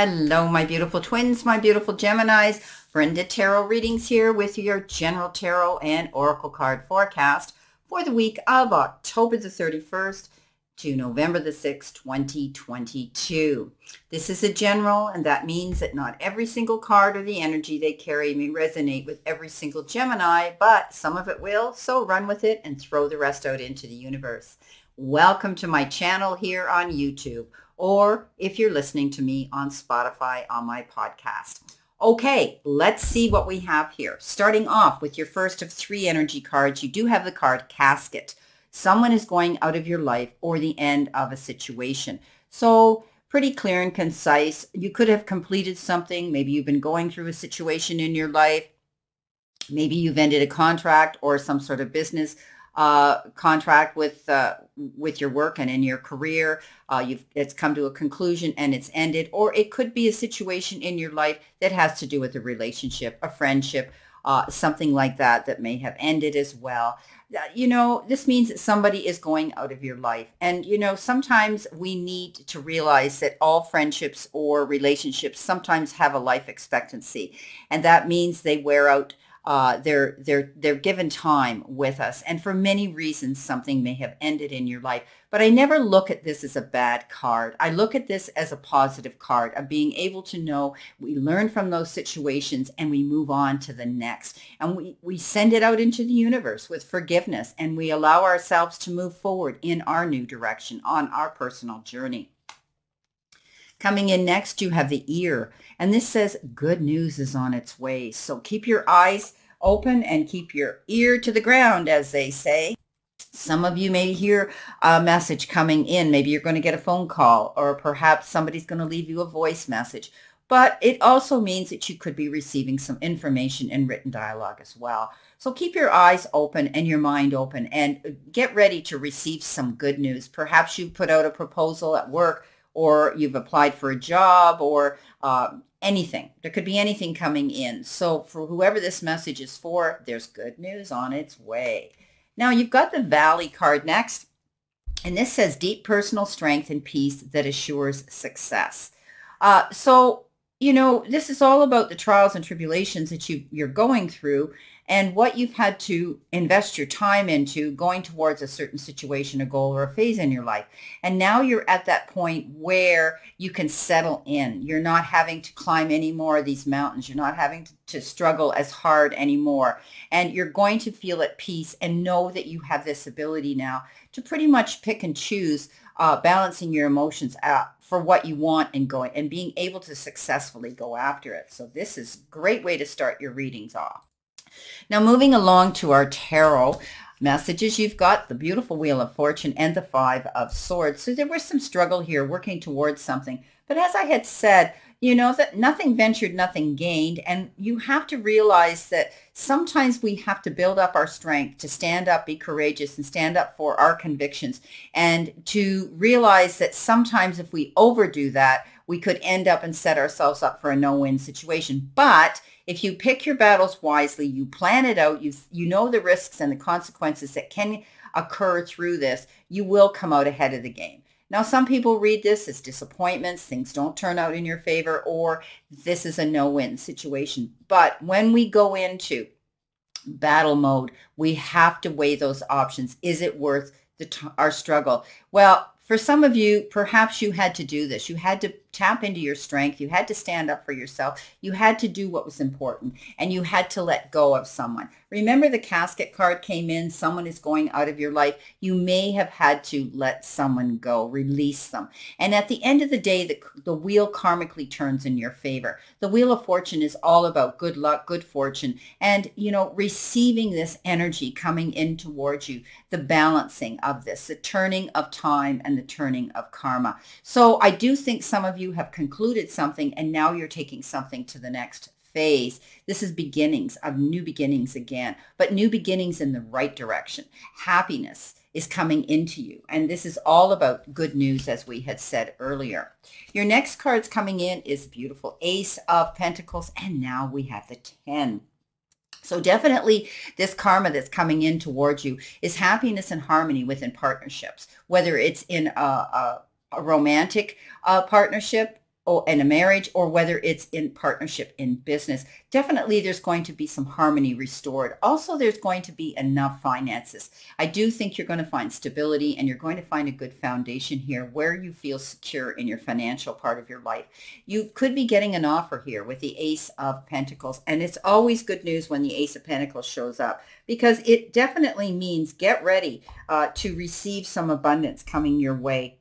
Hello, my beautiful twins, my beautiful Geminis. Brenda Tarot Readings here with your General Tarot and Oracle card forecast for the week of October the 31st to November the 6th, 2022. This is a general, and that means that not every single card or the energy they carry may resonate with every single Gemini, but some of it will, so run with it and throw the rest out into the universe. Welcome to my channel here on YouTube or if you're listening to me on Spotify on my podcast. Okay, let's see what we have here. Starting off with your first of three energy cards, you do have the card Casket. Someone is going out of your life or the end of a situation. So pretty clear and concise. You could have completed something. Maybe you've been going through a situation in your life. Maybe you've ended a contract or some sort of business uh, contract with uh, with your work and in your career. Uh, you've it's come to a conclusion and it's ended, or it could be a situation in your life that has to do with a relationship, a friendship, uh, something like that that may have ended as well. Uh, you know, this means that somebody is going out of your life. And, you know, sometimes we need to realize that all friendships or relationships sometimes have a life expectancy. And that means they wear out uh, they're they're they're given time with us, and for many reasons, something may have ended in your life. But I never look at this as a bad card. I look at this as a positive card of being able to know we learn from those situations and we move on to the next, and we we send it out into the universe with forgiveness, and we allow ourselves to move forward in our new direction on our personal journey. Coming in next, you have the ear. And this says good news is on its way. So keep your eyes open and keep your ear to the ground, as they say. Some of you may hear a message coming in. Maybe you're going to get a phone call or perhaps somebody's going to leave you a voice message. But it also means that you could be receiving some information in written dialogue as well. So keep your eyes open and your mind open and get ready to receive some good news. Perhaps you put out a proposal at work or you've applied for a job or uh, anything. There could be anything coming in. So for whoever this message is for, there's good news on its way. Now you've got the Valley card next. And this says deep personal strength and peace that assures success. Uh, so, you know, this is all about the trials and tribulations that you, you're going through and what you've had to invest your time into going towards a certain situation, a goal, or a phase in your life. And now you're at that point where you can settle in. You're not having to climb any more of these mountains. You're not having to, to struggle as hard anymore. And you're going to feel at peace and know that you have this ability now to pretty much pick and choose uh, balancing your emotions out for what you want and going and being able to successfully go after it. So this is a great way to start your readings off. Now moving along to our tarot messages, you've got the beautiful Wheel of Fortune and the Five of Swords. So there was some struggle here working towards something. But as I had said, you know that nothing ventured, nothing gained. And you have to realize that sometimes we have to build up our strength to stand up, be courageous, and stand up for our convictions. And to realize that sometimes if we overdo that, we could end up and set ourselves up for a no-win situation. But if you pick your battles wisely, you plan it out, you, you know the risks and the consequences that can occur through this, you will come out ahead of the game. Now, some people read this as disappointments, things don't turn out in your favor, or this is a no-win situation. But when we go into battle mode, we have to weigh those options. Is it worth the our struggle? Well, for some of you, perhaps you had to do this. You had to tap into your strength. You had to stand up for yourself. You had to do what was important and you had to let go of someone. Remember the casket card came in. Someone is going out of your life. You may have had to let someone go, release them. And at the end of the day, the, the wheel karmically turns in your favor. The wheel of fortune is all about good luck, good fortune, and, you know, receiving this energy coming in towards you, the balancing of this, the turning of time and the turning of karma. So I do think some of you have concluded something and now you're taking something to the next phase. This is beginnings of new beginnings again, but new beginnings in the right direction. Happiness is coming into you. And this is all about good news, as we had said earlier. Your next card's coming in is beautiful Ace of Pentacles. And now we have the 10. So definitely this karma that's coming in towards you is happiness and harmony within partnerships, whether it's in a, a, a romantic uh, partnership or in a marriage or whether it's in partnership in business. Definitely there's going to be some harmony restored. Also, there's going to be enough finances. I do think you're going to find stability and you're going to find a good foundation here where you feel secure in your financial part of your life. You could be getting an offer here with the Ace of Pentacles. And it's always good news when the Ace of Pentacles shows up because it definitely means get ready uh, to receive some abundance coming your way.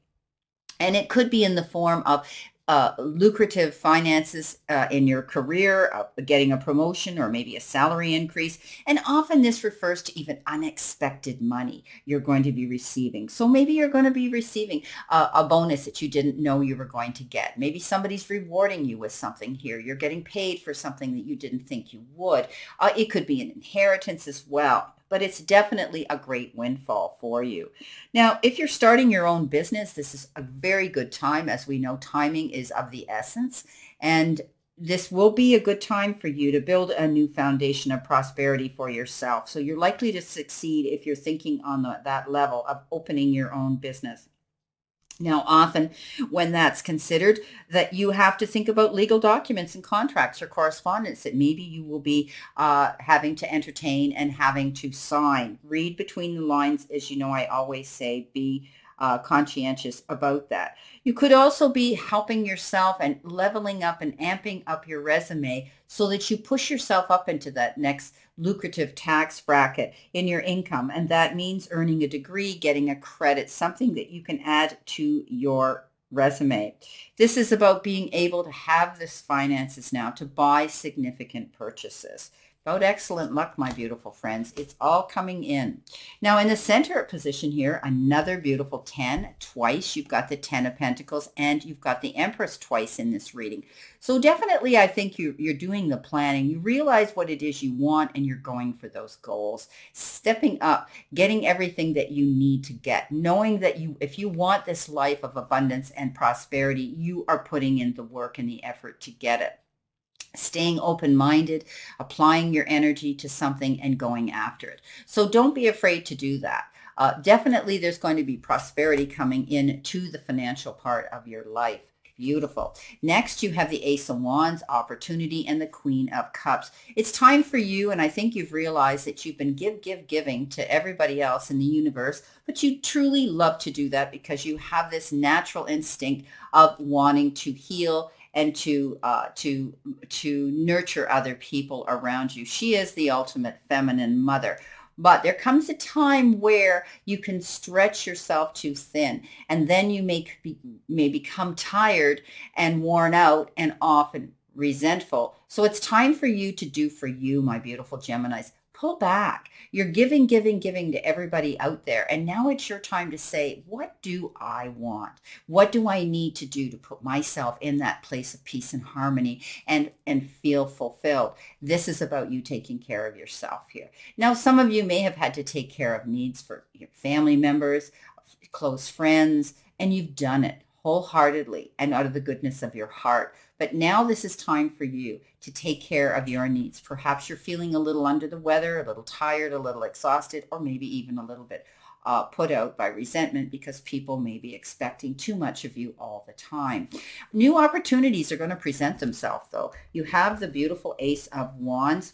And it could be in the form of uh, lucrative finances uh, in your career, uh, getting a promotion or maybe a salary increase. And often this refers to even unexpected money you're going to be receiving. So maybe you're going to be receiving a, bonus that you didn't know you were going to get. Maybe somebody's rewarding you with something here. You're getting paid for something that you didn't think you would. Uh, it could be an inheritance as well but it's definitely a great windfall for you. Now, if you're starting your own business, this is a very good time. As we know, timing is of the essence. And this will be a good time for you to build a new foundation of prosperity for yourself. So you're likely to succeed if you're thinking on the, that level of opening your own business. Now, often when that's considered, that you have to think about legal documents and contracts or correspondence that maybe you will be uh, having to entertain and having to sign. Read between the lines, as you know, I always say, be uh, conscientious about that. You could also be helping yourself and leveling up and amping up your resume so that you push yourself up into that next lucrative tax bracket in your income. And that means earning a degree, getting a credit, something that you can add to your resume. This is about being able to have this finances now to buy significant purchases. About excellent luck, my beautiful friends. It's all coming in. Now, in the center position here, another beautiful 10 twice. You've got the 10 of Pentacles and you've got the Empress twice in this reading. So definitely, I think you're, you're doing the planning. You realize what it is you want and you're going for those goals. Stepping up, getting everything that you need to get, knowing that you, if you want this life of abundance and prosperity, you are putting in the work and the effort to get it staying open-minded, applying your energy to something and going after it. So don't be afraid to do that. Uh, definitely there's going to be prosperity coming in to the financial part of your life. Beautiful. Next, you have the Ace of Wands, opportunity, and the Queen of Cups. It's time for you, and I think you've realized that you've been give, give, giving to everybody else in the universe, but you truly love to do that because you have this natural instinct of wanting to heal and to uh, to to nurture other people around you. She is the ultimate feminine mother. But there comes a time where you can stretch yourself too thin, and then you may, be, may become tired and worn out and often resentful. So it's time for you to do for you, my beautiful Geminis pull back. You're giving, giving, giving to everybody out there. And now it's your time to say, what do I want? What do I need to do to put myself in that place of peace and harmony and, and feel fulfilled? This is about you taking care of yourself here. Now, some of you may have had to take care of needs for your family members, close friends, and you've done it wholeheartedly and out of the goodness of your heart. But now this is time for you to take care of your needs. Perhaps you're feeling a little under the weather, a little tired, a little exhausted, or maybe even a little bit uh, put out by resentment because people may be expecting too much of you all the time. New opportunities are going to present themselves, though. You have the beautiful Ace of Wands.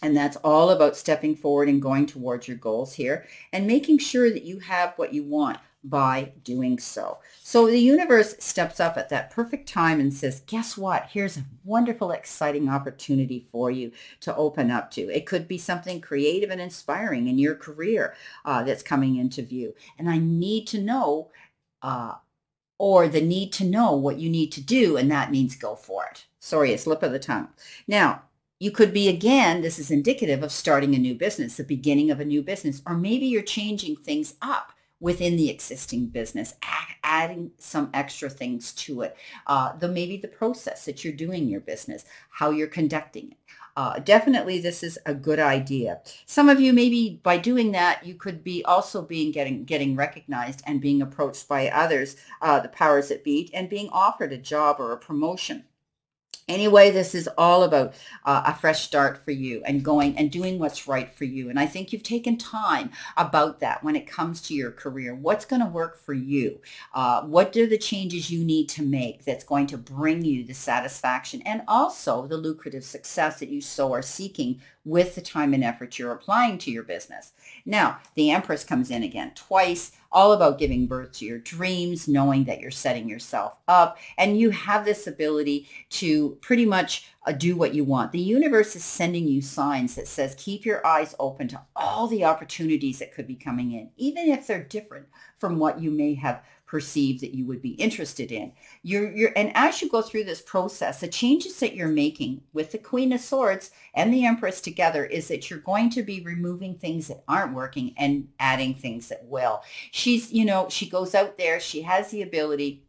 And that's all about stepping forward and going towards your goals here and making sure that you have what you want by doing so. So the universe steps up at that perfect time and says, guess what? Here's a wonderful, exciting opportunity for you to open up to. It could be something creative and inspiring in your career uh, that's coming into view. And I need to know, uh, or the need to know what you need to do, and that means go for it. Sorry, a slip of the tongue. Now, you could be, again, this is indicative of starting a new business, the beginning of a new business, or maybe you're changing things up within the existing business, adding some extra things to it. Uh, the maybe the process that you're doing your business, how you're conducting it. Uh, definitely this is a good idea. Some of you maybe by doing that you could be also being getting getting recognized and being approached by others, uh, the powers that be, and being offered a job or a promotion Anyway, this is all about uh, a fresh start for you and going and doing what's right for you. And I think you've taken time about that when it comes to your career. What's going to work for you? Uh, what are the changes you need to make that's going to bring you the satisfaction and also the lucrative success that you so are seeking with the time and effort you're applying to your business. Now, the Empress comes in again twice, all about giving birth to your dreams, knowing that you're setting yourself up, and you have this ability to pretty much uh, do what you want. The universe is sending you signs that says keep your eyes open to all the opportunities that could be coming in, even if they're different from what you may have perceive that you would be interested in. You're, you're, and as you go through this process, the changes that you're making with the Queen of Swords and the Empress together is that you're going to be removing things that aren't working and adding things that will. She's, you know, she goes out there, she has the ability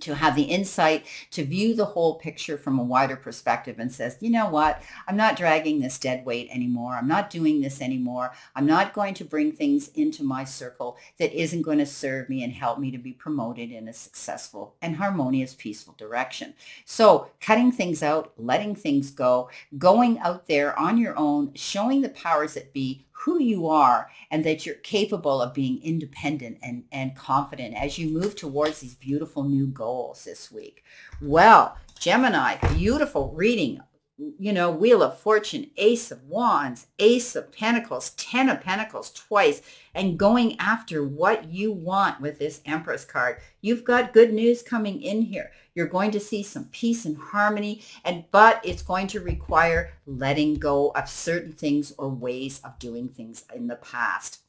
to have the insight to view the whole picture from a wider perspective and says, you know what, I'm not dragging this dead weight anymore. I'm not doing this anymore. I'm not going to bring things into my circle that isn't going to serve me and help me to be promoted in a successful and harmonious, peaceful direction. So cutting things out, letting things go, going out there on your own, showing the powers that be who you are and that you're capable of being independent and, and confident as you move towards these beautiful new goals this week. Well, Gemini, beautiful reading you know, Wheel of Fortune, Ace of Wands, Ace of Pentacles, Ten of Pentacles twice, and going after what you want with this Empress card. You've got good news coming in here. You're going to see some peace and harmony, and but it's going to require letting go of certain things or ways of doing things in the past.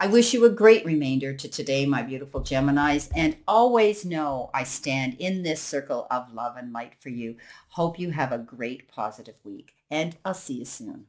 I wish you a great remainder to today, my beautiful Geminis, and always know I stand in this circle of love and light for you. Hope you have a great positive week, and I'll see you soon.